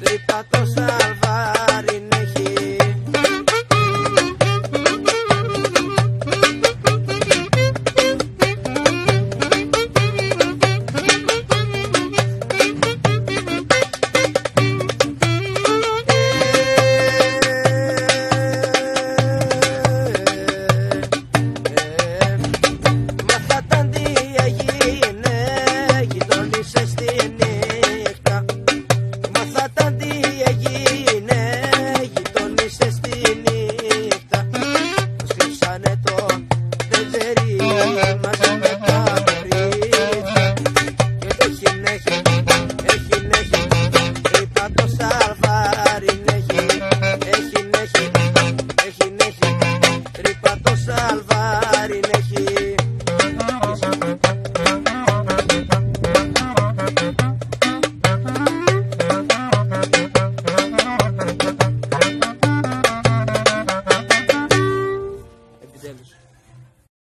tripa tosada. nobody make it.